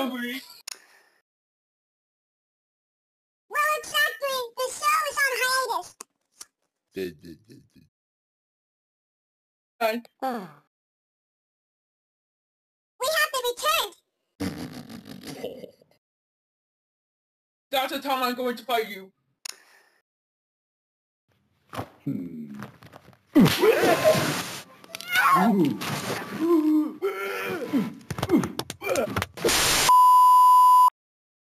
hungry. Well, exactly. The show is on hiatus. Done. we have to return. Doctor Tom, I'm going to fight you. Hmm. Ooh. Ooh.